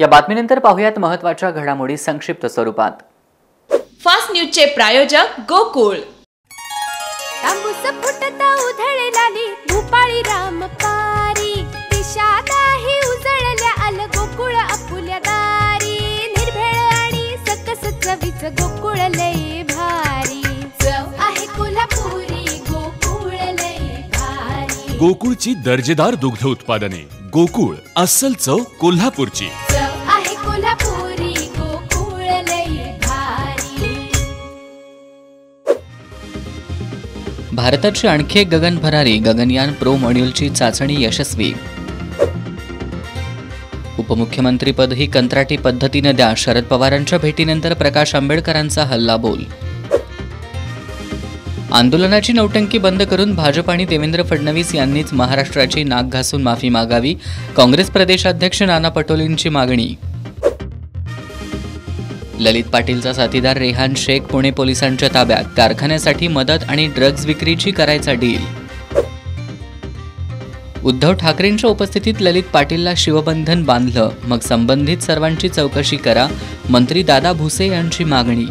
या बातमीनंतर पाहुयात महत्त्वाच्या घडामोडी संक्षिप्त स्वरूपात. फास्ट न्यूजचे प्रायोजक गोकुळ. लय भारी. आहे कोल्हापुरी गोकुळ लय भारी. गोकुळची दर्जेदार दुग्ध उत्पादने. गोकुळ अस्सल चव कोल्हापूरची. कोल्हापुरी गोकुळ भारी. भारताची आणखी एक गगन भरारी गगनयान प्रो मॉड्यूलची चाचणी यशस्वी. उपमुख्यमंत्रीपद ही कंत्राटी पद्धतीने द्या शरद पवारांच्या भेटीनंतर प्रकाश आंबेडकरांचा हल्ला बोल. आंदोलनाची नौटंकी बंद करून भाजप आणि देवेंद्र फडणवीस यांनीच महाराष्ट्राची नाक घासून माफी मागावी काँग्रेस प्रदेशाध्यक्ष नाना पटोलेंची मागणी. ललित पाटीलचा साथीदार रेहान शेख पुणे पोलिसांच्या ताब्यात कारखान्यासाठी मदत आणि ड्रग्ज विक्रीची करायचा डील. उद्धव ठाकरेंच्या उपस्थितीत ललित पाटीलला शिवबंधन बांधलं. मग संबंधित सर्वांची चौकशी करा मंत्री दादा भुसे यांची मागणी.